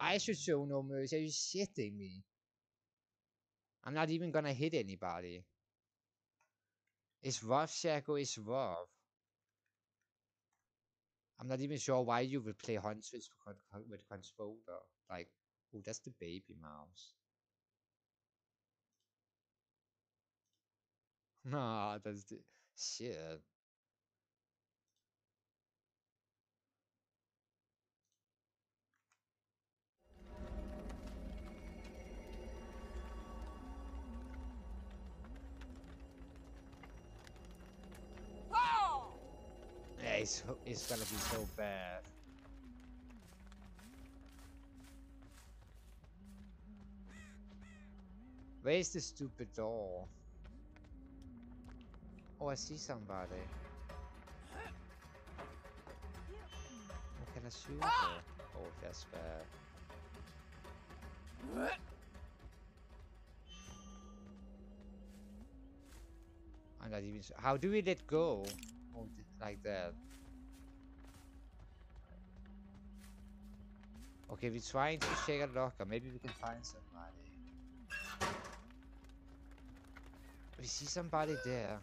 I should show no mercy. Are you shitting me? I'm not even gonna hit anybody. It's rough, Shaco. It's rough. I'm not even sure why you would play Huntress with, con with controller. Like, oh, that's the baby mouse. Nah, that's the shit. It's, gonna be so bad. Where's the stupid door? Oh, I see somebody. Oh, can I shoot her? Oh, that's bad. I'm not even sure. How do we let go? Oh, like that. Okay, we're trying to shake a locker. Maybe we can find somebody. We see somebody there.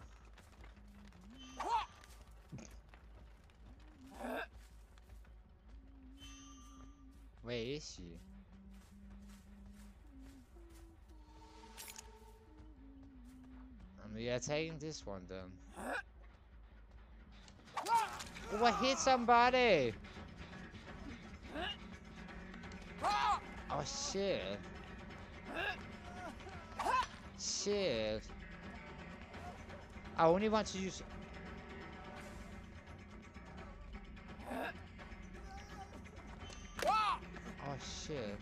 Where is she? And we are taking this one then. Oh, I hit somebody! Oh shit. Shit. I only want to use... Oh shit.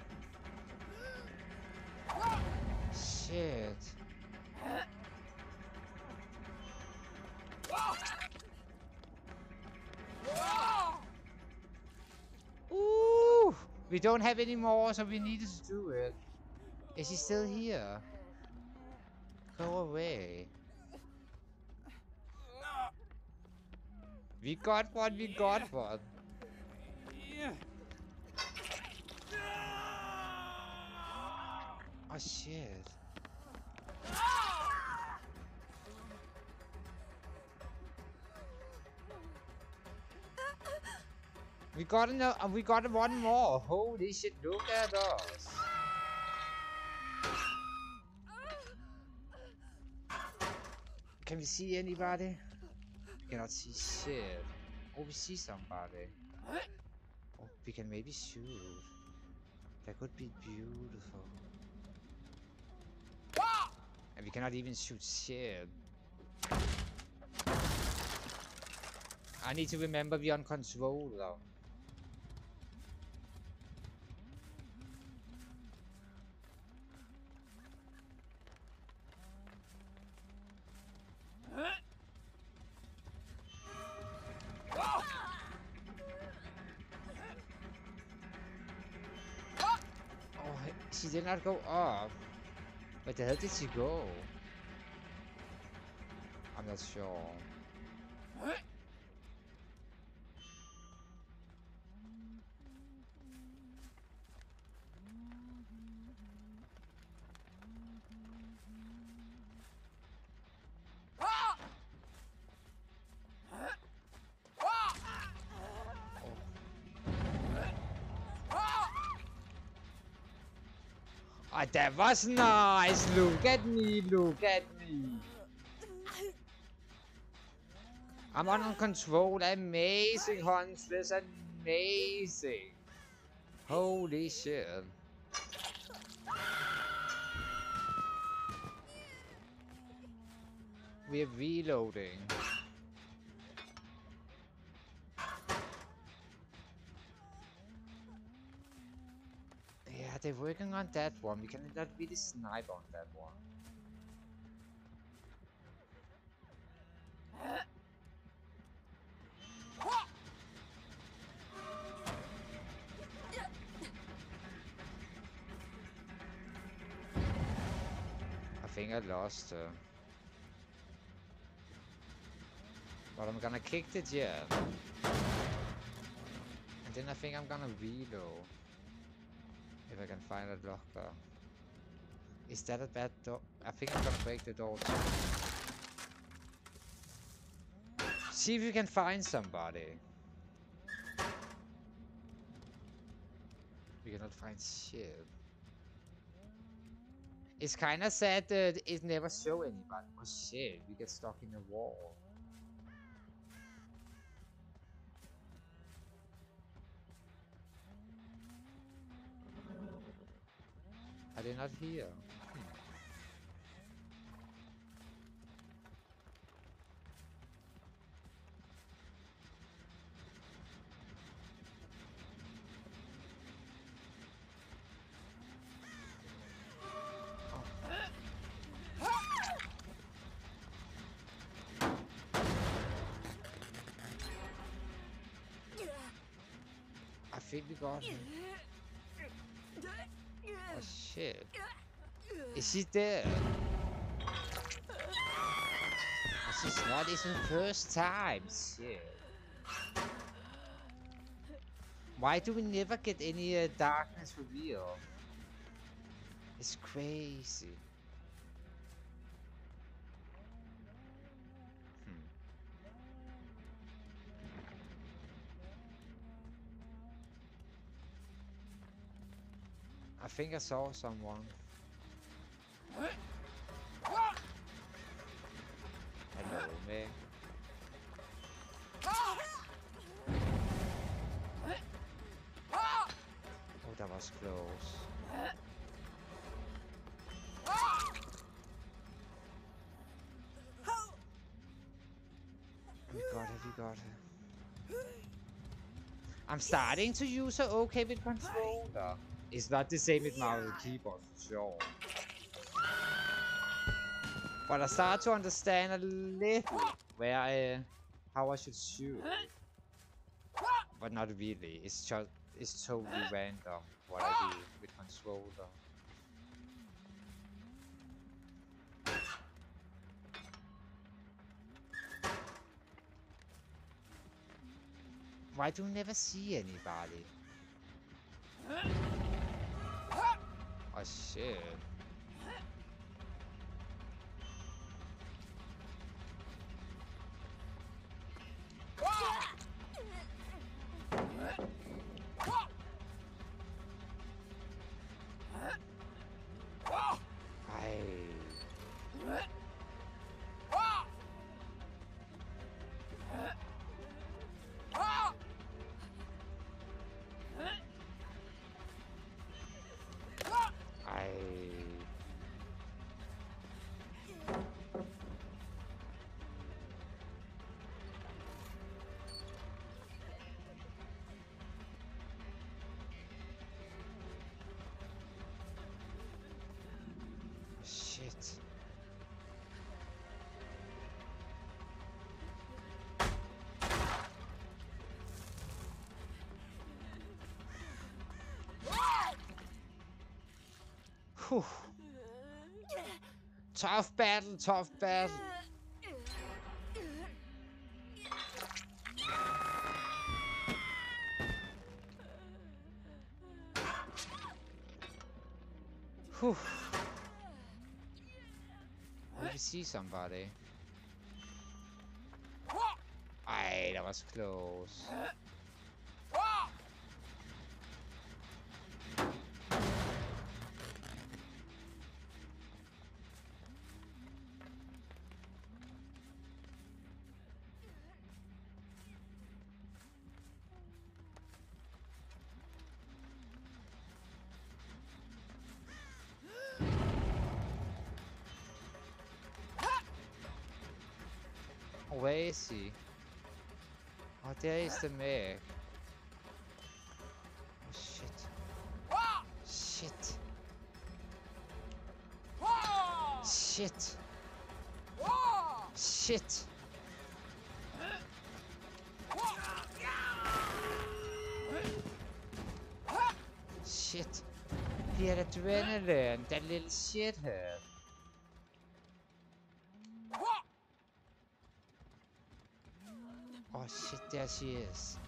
Shit. We don't have any more, so we needed to do it. Is he still here? Go away. We got one, we got one. Oh shit. We got another, uh, we got one more. Holy shit, look at us. Can we see anybody? We cannot see shit. Oh, we see somebody. Oh, we can maybe shoot. That could be beautiful. And we cannot even shoot shit. I need to remember we on control though. She did not go off. Where the hell did she go? I'm not sure. Oh, that was nice. Look at me. Look at me. I'm on control. Amazing, Hans. That's amazing. Holy shit. We're reloading. They're working on that one. We cannot really snipe on that one. I think I lost her. But I'm gonna kick the jet. And then I think I'm gonna reload. If I can find a locker. Is that a bad door? I think I'm gonna break the door. See if you can find somebody. We cannot find shit. It's kinda sad that it never show anybody. Oh shit, we get stuck in a wall. They not here? Hmm. I think we got him. Shit. Is she dead? This is not even first time. Shit. Why do we never get any uh, darkness reveal? It's crazy. Think I saw someone. Hello, man. Oh, that was close. We got it, we got it. I'm starting to use her okay with controller. It's not the same with and keyboard for sure. But I start to understand a little where I, how I should shoot. But not really. It's just it's totally random what I do with controller. Why do you never see anybody? Shit. Whew. Tough battle, tough battle. Whew. You see somebody? Aye, that was close. Where is he? Oh, there is the mech. Oh, shit. Shit. Shit. Shit. Shit. He had adrenaline, that little shithead. Oh shit, there she is.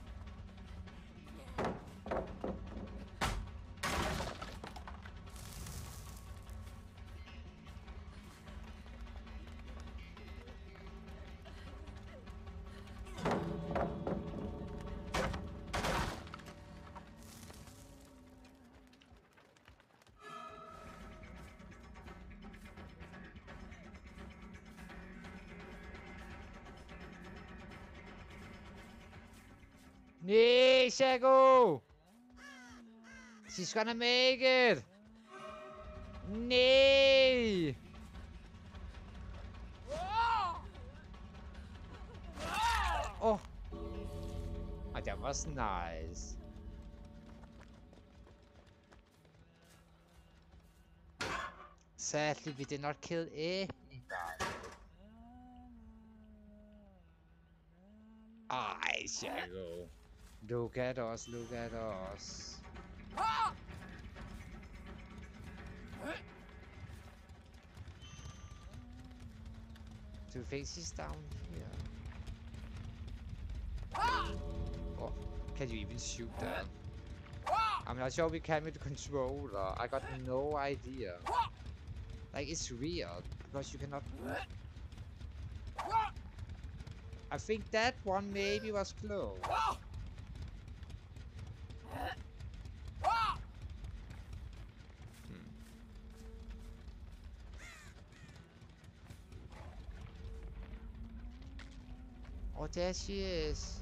Nee, Shago! She's gonna make it! Nee! Oh! Ah, oh, that was nice. Sadly, we did not kill anybody. Ay, Shago. Look at us, look at us. Two faces down here. Oh, can you even shoot that? I'm not sure we can with the controller. I got no idea. Like, it's weird because you cannot. I think that one maybe was close. Oh, there she is.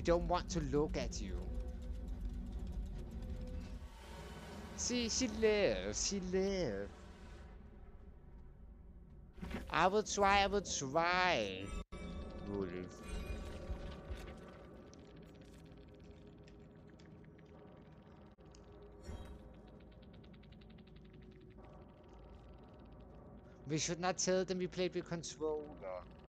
We don't want to look at you. See, she lives. She lives. I will try, I will try. Wolf. We should not tell them we played with controller.